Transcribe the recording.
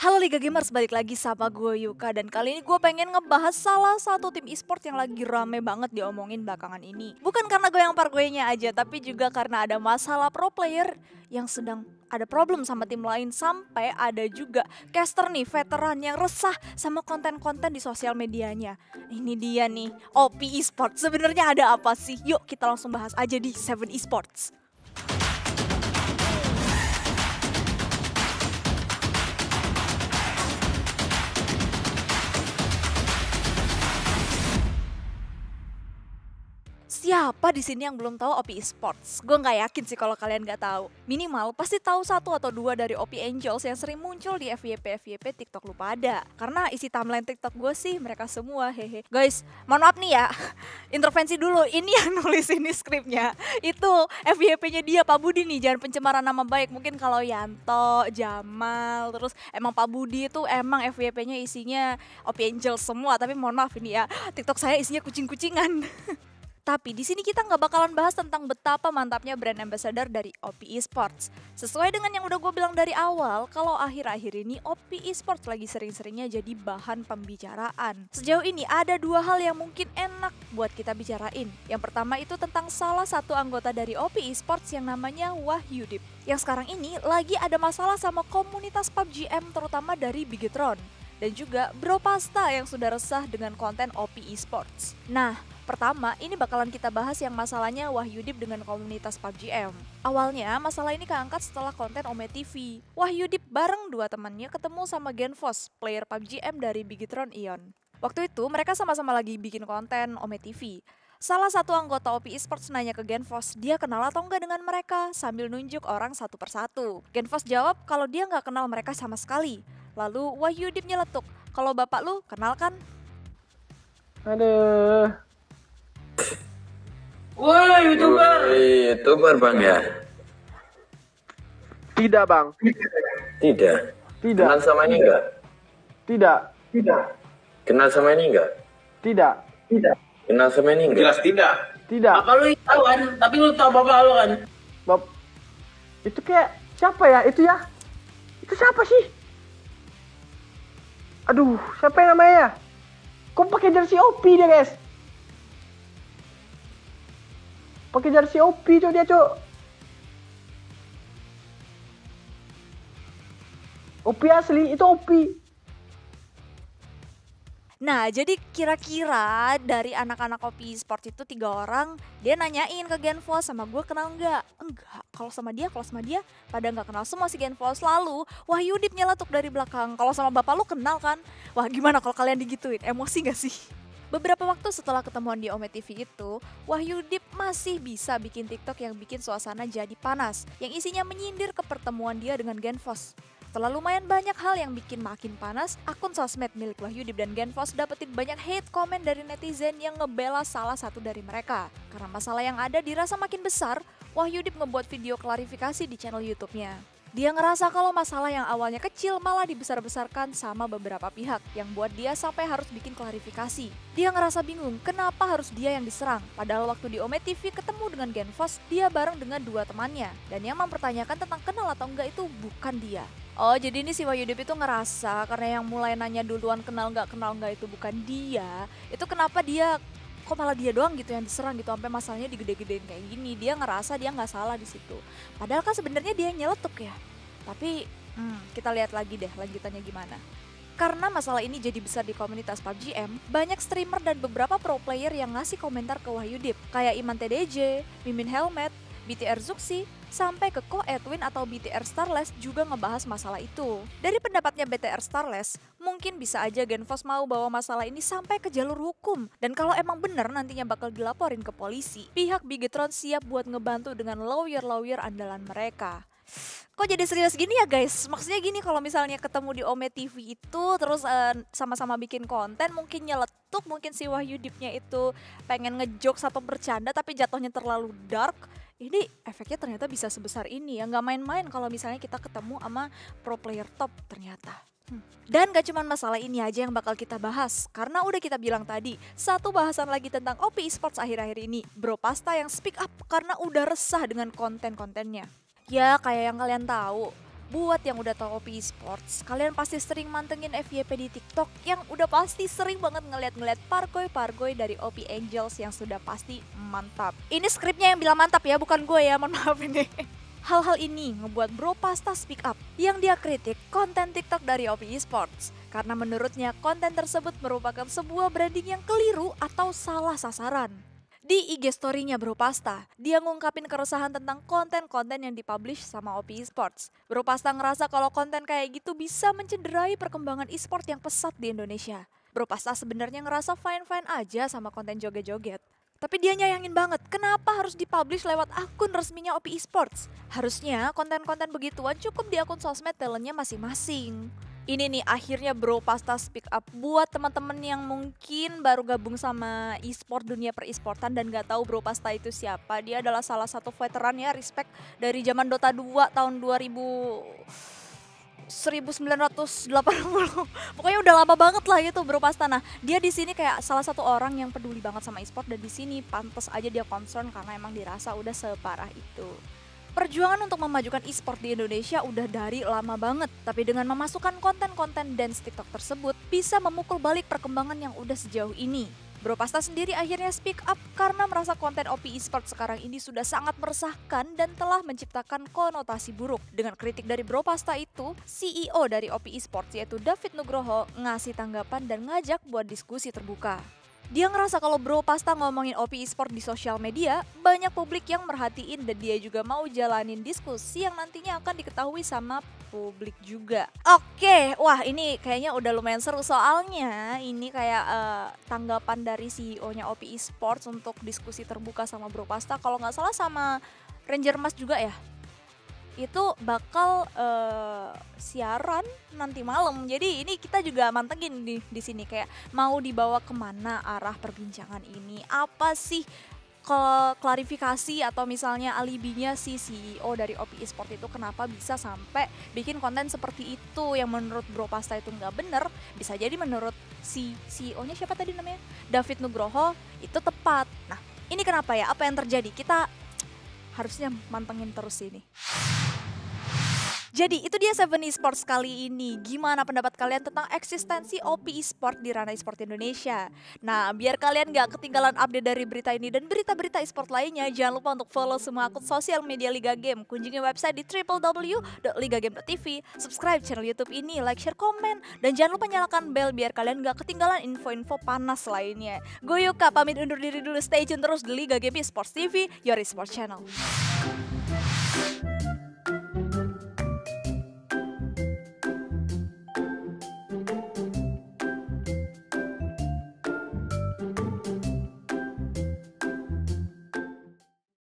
Halo Liga Gamers, balik lagi sama gue Yuka dan kali ini gue pengen ngebahas salah satu tim e-sport yang lagi rame banget diomongin belakangan ini. Bukan karena gue yang pargoynya aja, tapi juga karena ada masalah pro player yang sedang ada problem sama tim lain sampai ada juga caster nih veteran yang resah sama konten-konten di sosial medianya. Ini dia nih, OP Esports. Sebenarnya ada apa sih? Yuk kita langsung bahas aja di Seven Esports. Siapa di sini yang belum tahu OP Esports? Gue nggak yakin sih kalau kalian nggak tahu. Minimal pasti tahu satu atau dua dari OP Angels yang sering muncul di FYP FYP TikTok lu pada. Karena isi timeline TikTok gue sih mereka semua hehe. Guys, mohon maaf nih ya. Intervensi dulu. Ini yang nulis ini skripnya. Itu FYP-nya dia Pak Budi nih. Jangan pencemaran nama baik. Mungkin kalau Yanto, Jamal, terus emang Pak Budi itu emang FYP-nya isinya OP Angels semua. Tapi mohon maaf ini ya. TikTok saya isinya kucing-kucingan. Tapi di sini kita nggak bakalan bahas tentang betapa mantapnya brand ambassador dari OP Esports. Sesuai dengan yang udah gue bilang dari awal, kalau akhir-akhir ini OP Esports lagi sering-seringnya jadi bahan pembicaraan. Sejauh ini ada dua hal yang mungkin enak buat kita bicarain. Yang pertama itu tentang salah satu anggota dari OP Esports yang namanya Wahyudip. Yang sekarang ini lagi ada masalah sama komunitas PUBG M terutama dari Bigetron dan juga Bro Pasta yang sudah resah dengan konten OP Esports. Nah, Pertama, ini bakalan kita bahas yang masalahnya Wahyudip dengan komunitas PUBG M. Awalnya, masalah ini keangkat setelah konten Ome TV. Wahyudip bareng dua temannya ketemu sama Genfos, player PUBG M dari Bigetron Ion. Waktu itu, mereka sama-sama lagi bikin konten Ome TV. Salah satu anggota OP Esports nanya ke Genfos, dia kenal atau enggak dengan mereka sambil nunjuk orang satu persatu. Genfos jawab kalau dia nggak kenal mereka sama sekali. Lalu Wahyudip nyeletuk, kalau bapak lu kenal kan? Aduh. Woi, youtuber. Wih, youtuber bang ya? Tidak, Bang. Tidak. Tidak. Kenal sama ini enggak? Tidak. Tidak. Kenal sama ini enggak? Tidak. Tidak. Kenal sama ini enggak? Jelas tidak. Tidak. Bapak lu tahu kan, tapi lu tahu bapak lu kan. Bab Itu kayak siapa ya? Itu ya? Itu siapa sih? Aduh, siapa yang namanya? Kok pakai jersey OP dia, guys? Pakai jersey OP tuh dia, Cuk. OP asli, itu OP. Nah, jadi kira-kira dari anak-anak kopi sport itu tiga orang, dia nanyain ke Genfos sama gue kenal nggak? Enggak, kalau sama dia, kalau sama dia, pada nggak kenal semua si Genfos. Lalu, wah Yudip nyeletuk dari belakang, kalau sama bapak lu kenal kan? Wah gimana kalau kalian digituin, emosi gak sih? Beberapa waktu setelah ketemuan di Ome TV itu, Wahyu Dip masih bisa bikin TikTok yang bikin suasana jadi panas, yang isinya menyindir ke pertemuan dia dengan Genfos. Setelah lumayan banyak hal yang bikin makin panas, akun sosmed milik Wahyudip dan Genfos dapetin banyak hate komen dari netizen yang ngebela salah satu dari mereka. Karena masalah yang ada dirasa makin besar, Wahyudip ngebuat video klarifikasi di channel YouTube-nya. Dia ngerasa kalau masalah yang awalnya kecil malah dibesar-besarkan sama beberapa pihak yang buat dia sampai harus bikin klarifikasi. Dia ngerasa bingung kenapa harus dia yang diserang. Padahal waktu di Ome TV ketemu dengan Genfos, dia bareng dengan dua temannya. Dan yang mempertanyakan tentang kenal atau enggak itu bukan dia. Oh jadi ini si Wahyudip itu ngerasa karena yang mulai nanya duluan kenal nggak kenal nggak itu bukan dia. Itu kenapa dia kok malah dia doang gitu yang diserang gitu sampai masalahnya digede-gedein kayak gini. Dia ngerasa dia nggak salah di situ. Padahal kan sebenarnya dia nyeletuk ya. Tapi hmm, kita lihat lagi deh lanjutannya gimana. Karena masalah ini jadi besar di komunitas PUBG M, banyak streamer dan beberapa pro player yang ngasih komentar ke Wahyudip, kayak Iman TDJ, Mimin Helmet, BTR Zuxi, sampai ke Ko Edwin atau BTR Starless juga ngebahas masalah itu. Dari pendapatnya BTR Starless, mungkin bisa aja Genfos mau bawa masalah ini sampai ke jalur hukum. Dan kalau emang bener nantinya bakal dilaporin ke polisi, pihak Bigetron siap buat ngebantu dengan lawyer-lawyer andalan mereka. Kok jadi serius gini ya guys? Maksudnya gini kalau misalnya ketemu di Ome TV itu terus uh, sama-sama bikin konten mungkin nyeletuk mungkin si Wahyu Dipnya itu pengen ngejok atau bercanda tapi jatuhnya terlalu dark ini efeknya ternyata bisa sebesar ini ya nggak main-main kalau misalnya kita ketemu sama pro player top ternyata. Hmm. Dan gak cuma masalah ini aja yang bakal kita bahas, karena udah kita bilang tadi, satu bahasan lagi tentang OP Esports akhir-akhir ini, Bro Pasta yang speak up karena udah resah dengan konten-kontennya. Ya kayak yang kalian tahu, Buat yang udah tahu OP Esports, kalian pasti sering mantengin FYP di TikTok yang udah pasti sering banget ngeliat-ngeliat pargoy-pargoy dari OP Angels yang sudah pasti mantap. Ini skripnya yang bilang mantap ya, bukan gue ya, mohon maaf ini. Hal-hal ini ngebuat Bro Pasta speak up yang dia kritik konten TikTok dari OP Esports karena menurutnya konten tersebut merupakan sebuah branding yang keliru atau salah sasaran. Di IG story-nya Bro Pasta, dia ngungkapin keresahan tentang konten-konten yang dipublish sama OP Esports. Bro Pasta ngerasa kalau konten kayak gitu bisa mencederai perkembangan e-sport yang pesat di Indonesia. Bro Pasta sebenarnya ngerasa fine-fine aja sama konten joget-joget. Tapi dia nyayangin banget, kenapa harus dipublish lewat akun resminya OP Esports? Harusnya konten-konten begituan cukup di akun sosmed talentnya masing-masing. Ini nih akhirnya Bro Pasta speak up. Buat teman-teman yang mungkin baru gabung sama e-sport dunia per e-sportan dan gak tahu Bro Pasta itu siapa. Dia adalah salah satu veteran ya respect dari zaman Dota 2 tahun 2000 1980 pokoknya udah lama banget lah gitu bro Pasta. Nah dia di sini kayak salah satu orang yang peduli banget sama e-sport dan di sini pantas aja dia concern karena emang dirasa udah separah itu Perjuangan untuk memajukan e-sport di Indonesia udah dari lama banget, tapi dengan memasukkan konten-konten dance TikTok tersebut bisa memukul balik perkembangan yang udah sejauh ini. Bro Pasta sendiri akhirnya speak up karena merasa konten OP Esport sekarang ini sudah sangat meresahkan dan telah menciptakan konotasi buruk. Dengan kritik dari Bro Pasta itu, CEO dari OP Esports yaitu David Nugroho ngasih tanggapan dan ngajak buat diskusi terbuka. Dia ngerasa kalau Bro Pasta ngomongin OP Esport di sosial media, banyak publik yang merhatiin dan dia juga mau jalanin diskusi yang nantinya akan diketahui sama publik juga. Oke, wah ini kayaknya udah lumayan seru soalnya. Ini kayak uh, tanggapan dari CEO-nya OP Esports untuk diskusi terbuka sama Bro Pasta. Kalau nggak salah sama Ranger Mas juga ya itu bakal uh, siaran nanti malam. Jadi ini kita juga mantengin di di sini kayak mau dibawa ke mana arah perbincangan ini. Apa sih ke klarifikasi atau misalnya alibinya si CEO dari OP Esport itu kenapa bisa sampai bikin konten seperti itu yang menurut Bro Pasta itu nggak bener bisa jadi menurut si CEO-nya siapa tadi namanya David Nugroho itu tepat. Nah ini kenapa ya apa yang terjadi kita harusnya mantengin terus ini. Jadi itu dia Seven Esports kali ini. Gimana pendapat kalian tentang eksistensi OP Esport di ranah esport Indonesia? Nah, biar kalian gak ketinggalan update dari berita ini dan berita-berita esport lainnya, jangan lupa untuk follow semua akun sosial media Liga Game. Kunjungi website di www.ligagame.tv, subscribe channel YouTube ini, like, share, komen, dan jangan lupa nyalakan bell biar kalian gak ketinggalan info-info panas lainnya. Gue Yuka, pamit undur diri dulu. Stay tune terus di Liga Game Sports TV, your esports channel.